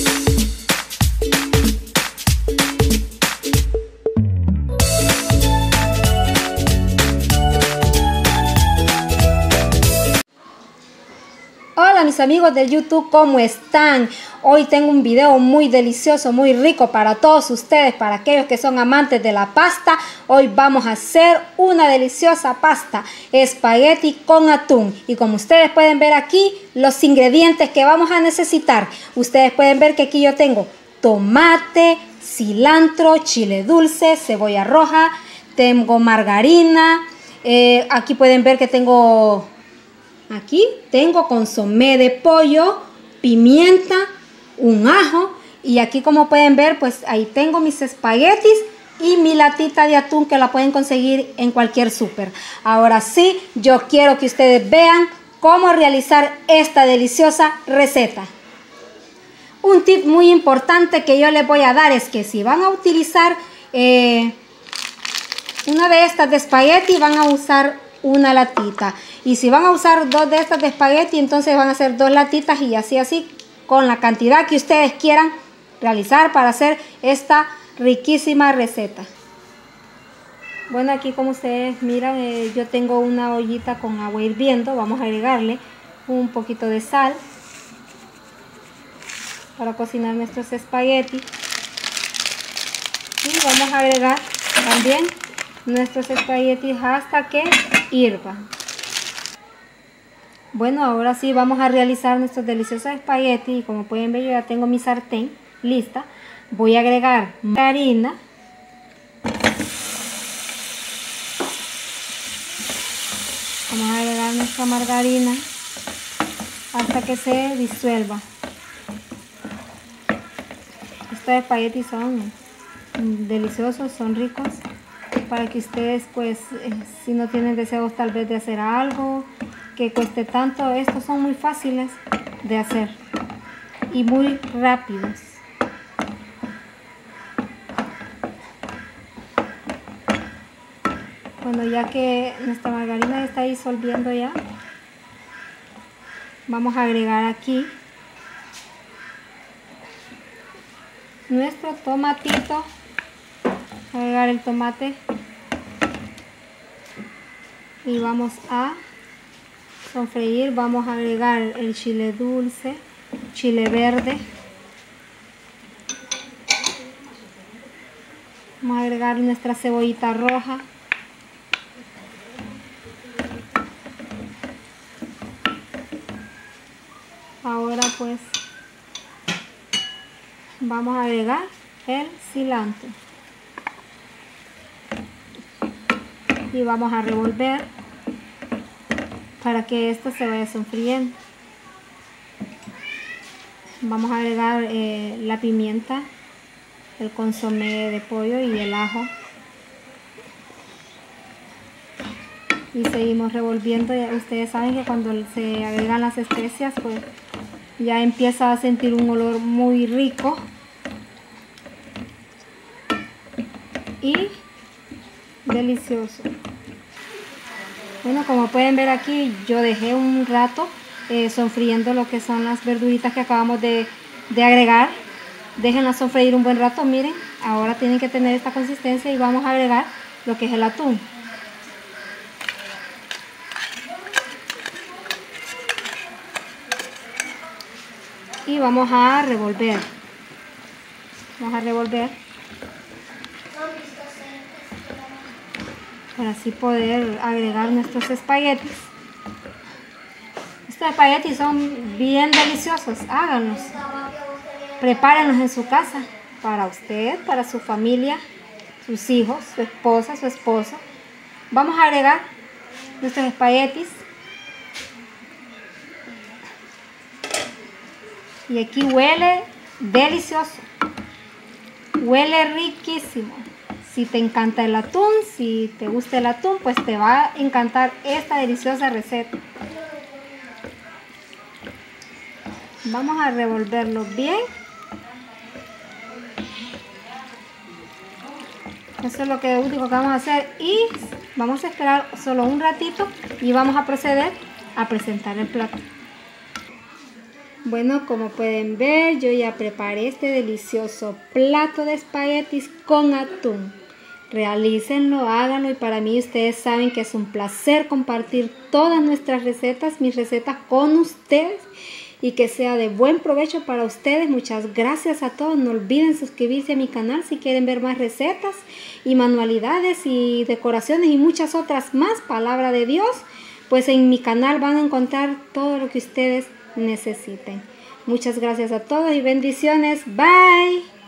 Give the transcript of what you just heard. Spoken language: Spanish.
you. Mis amigos del YouTube, ¿cómo están? Hoy tengo un video muy delicioso, muy rico para todos ustedes, para aquellos que son amantes de la pasta. Hoy vamos a hacer una deliciosa pasta, espagueti con atún. Y como ustedes pueden ver aquí, los ingredientes que vamos a necesitar. Ustedes pueden ver que aquí yo tengo tomate, cilantro, chile dulce, cebolla roja, tengo margarina. Eh, aquí pueden ver que tengo Aquí tengo consomé de pollo, pimienta, un ajo y aquí como pueden ver pues ahí tengo mis espaguetis y mi latita de atún que la pueden conseguir en cualquier súper. Ahora sí, yo quiero que ustedes vean cómo realizar esta deliciosa receta. Un tip muy importante que yo les voy a dar es que si van a utilizar eh, una de estas de espagueti, van a usar una latita. Y si van a usar dos de estas de espagueti, entonces van a hacer dos latitas y así, así, con la cantidad que ustedes quieran realizar para hacer esta riquísima receta. Bueno, aquí como ustedes miran, eh, yo tengo una ollita con agua hirviendo. Vamos a agregarle un poquito de sal para cocinar nuestros espaguetis. Y vamos a agregar también nuestros espaguetis hasta que Bueno, ahora sí vamos a realizar nuestros deliciosos espaguetis y como pueden ver yo ya tengo mi sartén lista. Voy a agregar harina. Vamos a agregar nuestra margarina hasta que se disuelva. Estos espaguetis son deliciosos, son ricos para que ustedes pues eh, si no tienen deseos tal vez de hacer algo que cueste tanto, estos son muy fáciles de hacer y muy rápidos. Bueno, ya que nuestra margarina está disolviendo ya, vamos a agregar aquí nuestro tomatito agregar el tomate y vamos a sofreír vamos a agregar el chile dulce chile verde. Vamos a agregar nuestra cebollita roja. Ahora pues vamos a agregar el cilantro y vamos a revolver para que esto se vaya sofriendo. Vamos a agregar eh, la pimienta el consomé de pollo y el ajo. Y seguimos revolviendo. Ustedes saben que cuando se agregan las especias pues ya empieza a sentir un olor muy rico. Y delicioso. Bueno como pueden ver aquí yo dejé un rato eh, sofriendo lo que son las verduritas que acabamos de, agregar. Déjenlas sofreír un buen rato miren ahora tienen que tener esta consistencia y vamos a agregar lo que es el atún. Y vamos a revolver. Vamos a revolver para así poder agregar nuestros espaguetis. Estos espaguetis son bien deliciosos, háganlos. Prepárenlos en su casa, para usted, para su familia, sus hijos, su esposa, su esposo. Vamos a agregar nuestros espaguetis. Y aquí huele delicioso. Huele riquísimo. Si te encanta el atún, si te gusta el atún, pues te va a encantar esta deliciosa receta. Vamos a revolverlo bien. Eso es lo que único que vamos a hacer y vamos a esperar solo un ratito y vamos a proceder a presentar el plato. Bueno, como pueden ver, yo ya preparé este delicioso plato de espaguetis con atún. Realícenlo, háganlo y para mí ustedes saben que es un placer compartir todas nuestras recetas, mis recetas con ustedes y que sea de buen provecho para ustedes. Muchas gracias a todos. No olviden suscribirse a mi canal si quieren ver más recetas y manualidades y decoraciones y muchas otras más. Palabra de Dios. Pues en mi canal van a encontrar todo lo que ustedes necesiten. Muchas gracias a todos y bendiciones. Bye.